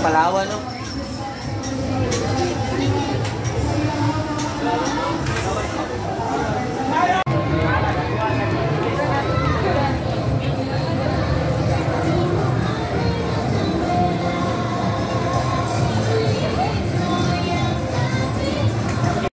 Palawan, no?